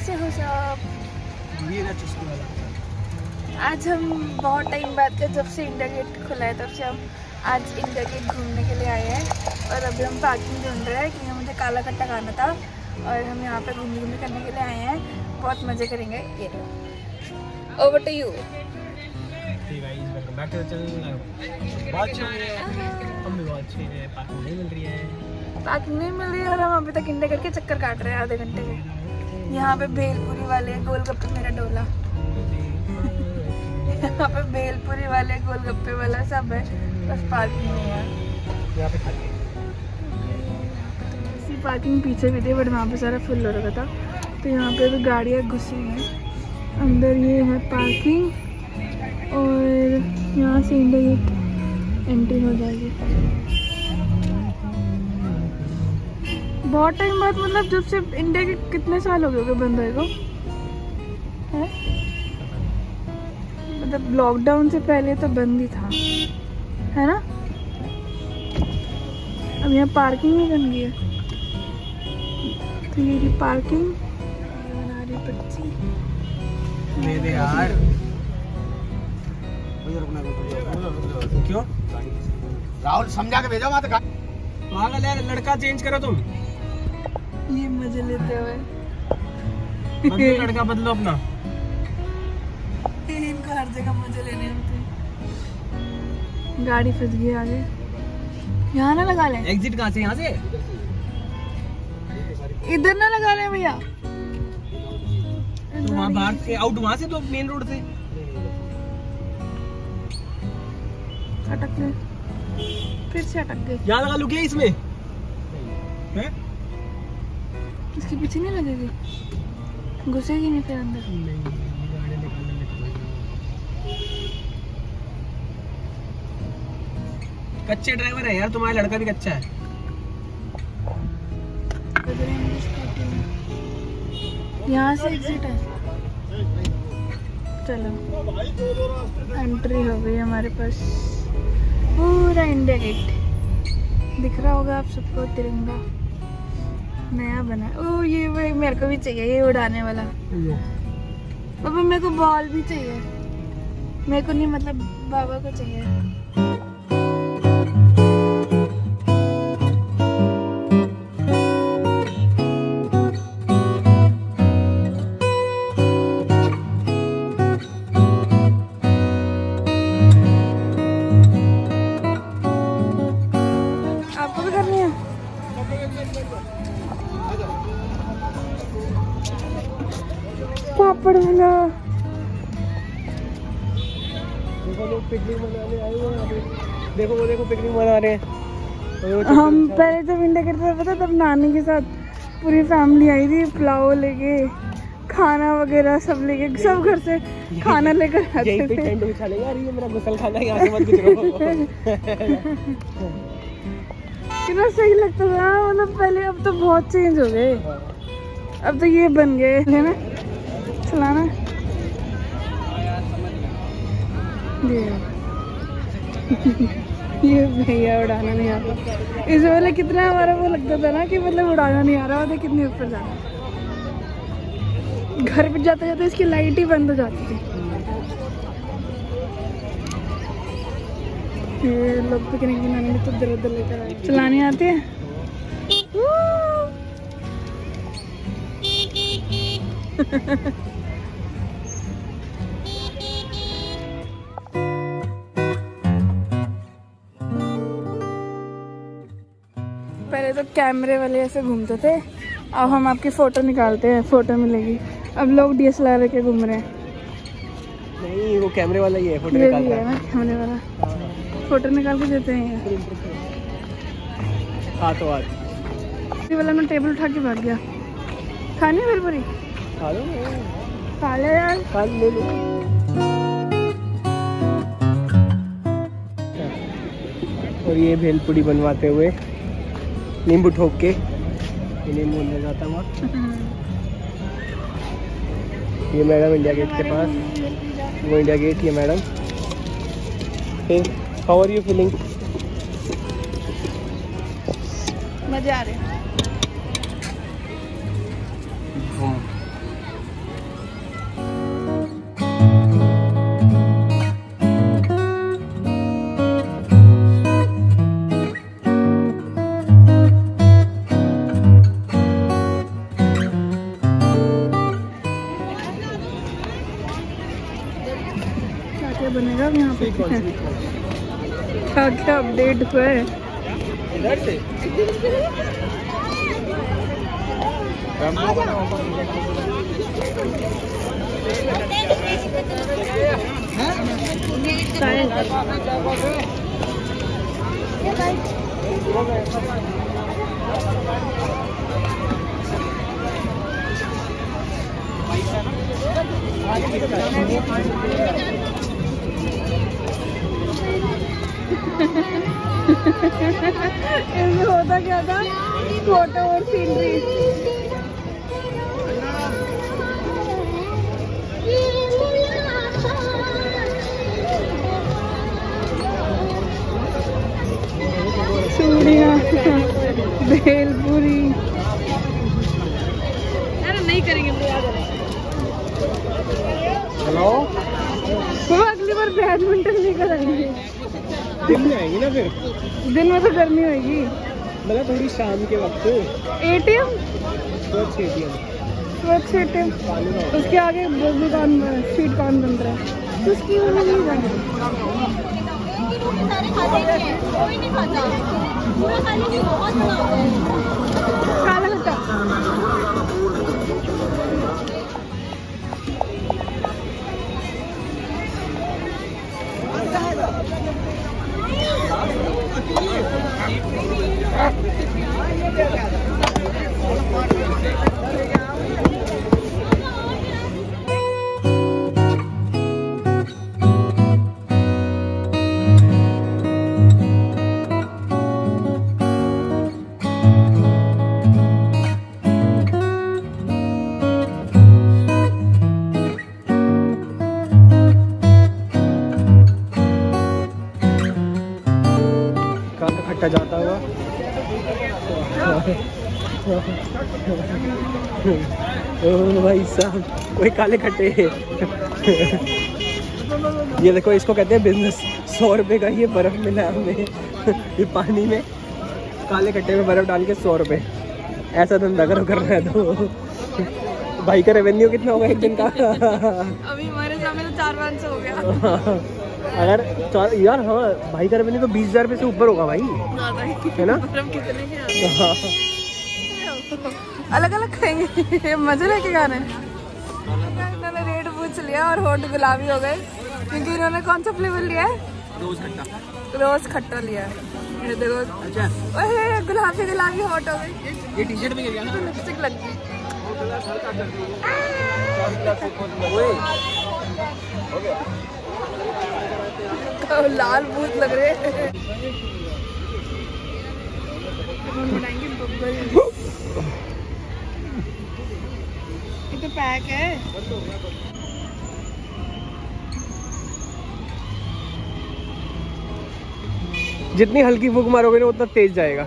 कैसे हो सब? मेरा आज हम बहुत टाइम बाद के जब से इंडिया गेट खुला है तब से हम आज इंडिया गेट घूमने के लिए आए हैं। और अभी हम पार्किंग ढूंढ रहे हैं क्योंकि मुझे काला कट्टा खाना था और हम यहाँ पे घूमने घूमने करने के लिए आए हैं। बहुत मज़े करेंगे ये ओवर टू यू पार्किंग नहीं मिल रही है और हम अभी तक इंडिया गेट के चक्कर काट रहे हैं आधे घंटे के। यहाँ पे भेलपुरी वाले गोलगप्पे मेरा डोला। यहाँ पे भेलपुरी वाले गोलगप्पे वाला सब है बस पार्किंग नहीं है। इसी पार्किंग पीछे भी थी बट वहाँ पे सारा फुल हो रखा था। तो यहाँ पे भी गाड़ियाँ घुसी हैं। अंदर ये है पार्किंग और यहाँ से इंडिया गेट एंट्री हो जाएगी। बहुत टाइम बाद मतलब जब से इंडिया के कितने साल हो गए होंगे बंद होएगा है? मतलब लॉकडाउन से पहले तो बंद ही था। है ना? अब यहाँ पार्किंग भी बन गई है। तो ये रही पार्किंग बना रही बच्ची। दे दे यार। क्यों? राहुल समझा के भेजो मत पागल है लड़का चेंज करो तुम। ये मज़े लेते हुए। लड़का बदलो अपना। इनको हर जगह मज़े लेने होते हैं। गाड़ी फंस गई आगे। यहाँ ना लगा लें। एग्जिट कहाँ से? यहाँ से? इधर ना लगा लें भैया। तो वहाँ बाहर से आउट वहाँ से तो मेन रोड से। अटक गए। फिर से अटक गए। यहाँ लगा लू क्या इसमें। हैं? इसके पीछे नहीं लगेगी? घुसेगी नहीं फिर अंदर। कच्चे ड्राइवर है यार तुम्हारा लड़का भी कच्चा है। यहाँ से एग्जिट है। चलो। एंट्री हो गई हमारे पास। पूरा इंडिया गेट दिख रहा होगा आप सबको तिरंगा। नया बना ओ ये भाई मेरे को भी चाहिए, ये उड़ाने वाला। बाबा, मेरे को बॉल भी चाहिए। मेरे को नहीं मतलब बाबा को चाहिए। देखो वो देखो पिकनिक मना रहे हैं। हम पहले जब इंडिया गेट पे पता तब नानी के साथ पूरी फैमिली आई थी पुलाव लेके खाना वगैरह सब लेके सब घर से खाना लेकर आते थे। टेंट बिछा लेंगे। यार ये मेरा गुसल खाना है यहाँ से मत गुजरो। कितना सही लगता था। मतलब पहले अब तो बहुत चेंज हो गए। अब तो ये बन गए है ना? चलाना। ये भैया उड़ाना नहीं आता इस वाले कितना हमारा वो लगता था ना कि मतलब उड़ाना नहीं आ रहा होता कितने ऊपर जाना। घर पर जाते जाते इसकी लाइट ही बंद हो जाती थी। ये लोग पिकनिक में तो इधर उधर लेकर आए। चलाने आते हैं। पहले तो कैमरे वाले ऐसे घूमते थे। अब हम आपकी फ़ोटो निकालते हैं फ़ोटो मिलेगी। अब लोग डी एस एल आर के घूम रहे हैं। नहीं वो कैमरे वाला ही है फ़ोटो निकाल भी है कैमरे वाला। फ़ोटो निकाल के देते हैं। है हाथों हाथ ये वाला ना टेबल उठा के भाग गया। खानी फिर पूरी? खा लो। खा ले यार। खा ले लो। और ये भेलपुड़ी बनवाते हुए नींबू ठोक के। नींबू अंदर जाता हुआ। ये मैडम इंडिया गेट के पास। वो इंडिया गेट ये मैडम। फिर हाउ आर यू फीलिंग मज़ा आ रहा हैं। अब यहाँ पे क्या क्या अपडेट हुआ है? इधर से? इसमें होता क्या था? फ़ोटो और सीनरी चूड़िया भेलपुरी. अरे नहीं करेंगे हेलो अगली बार बैडमिंटन नहीं कराएँगे दिन में आएँगी ना फिर? दिन में तो गर्मी होगी मतलब थोड़ी शाम के वक्त। एटीएम स्वच्छ एटीएम स्वच्छ एटीएम उसके आगे दुकान स्वीट कॉर्न बन रहा है? तो उसकी वो नहीं बना कोई नहीं खाता। पूरा खाने भाई साहब कोई काले खट्टे। ये देखो इसको कहते हैं बिज़नेस सौ रुपए का ये बर्फ़ मिला हमें। ये पानी में काले खट्टे में बर्फ़ डाल के सौ रुपए। ऐसा धंधा करो कर रहा है तो। भाई का रेवेन्यू कितना होगा एक दिन का? अभी हमारे सामने तो चार पाँच सौ हो गया। अगर यार हाँ भाई का रेवेन्यू तो बीस हज़ार रुपये से ऊपर होगा भाई। है ना? हाँ? अलग अलग खाएँगे। मज़े लेके खा रहे इन्होंने रेट पूछ लिया और होट गुलाबी हो गए। क्योंकि इन्होंने कौन सा फ्लेवर लिया है? रोज खट्टा। रोज खट्टा लिया है। देखो। अच्छा। ओए गुलाबी गुलाबी हॉट हो गई ये टी शर्ट में गिर गया ना? लिपस्टिक लग गई। लाल भूत लग रहे हैं। ये तो पैक है। जितनी हल्की फूक मारोगे ना उतना तेज जाएगा।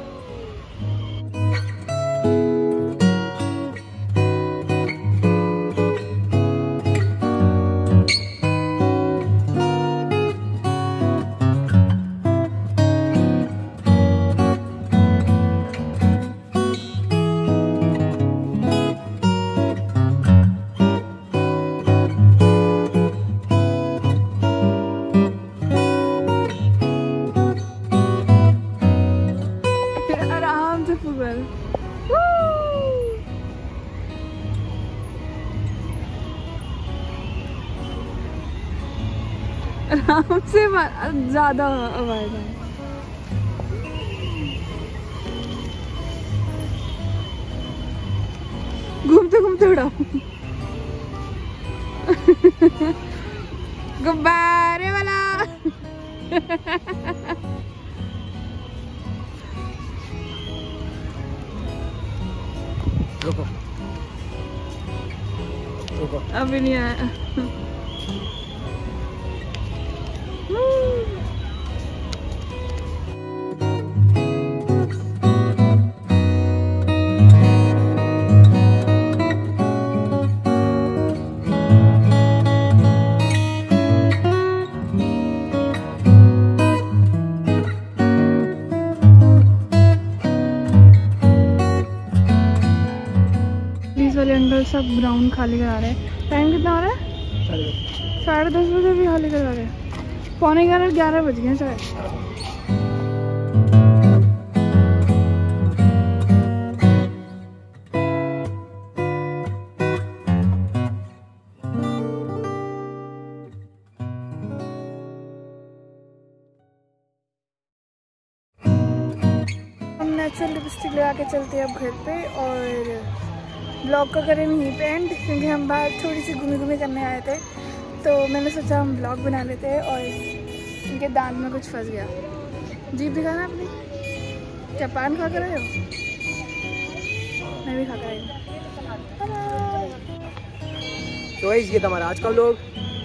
आराम से मा- ज़्यादा आवाज़ है। घूमते घूमते उड़ाओ गुब्बारे वाला। रुको। रुको। अभी नहीं आया। वाले अंकल सब ग्राउंड खाली करा रहे हैं। टाइम कितना हो रहा है? साढ़े दस बजे भी खाली करा रहे हैं। पौने ग्यारह ग्यारह बज गए नेचुरल लिपस्टिक लगा के चलते हैं अब घर पे और ब्लॉग का करें यहीं पे एंड क्योंकि हम बाहर थोड़ी सी घूमी घूमी करने आए थे। तो मैंने सोचा हम ब्लॉग बना लेते हैं और इनके दांत में कुछ फंस गया। जीप दिखाना अपनी क्या पान खा कर रहे हो? मैं भी खा कर आई हूँ। तो ये हमारा आज का व्लॉग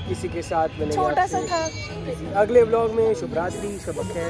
किसी के साथ मिलेंगे छोटा सा था। अगले ब्लॉग में। शुभ रात्रि शुभ खैर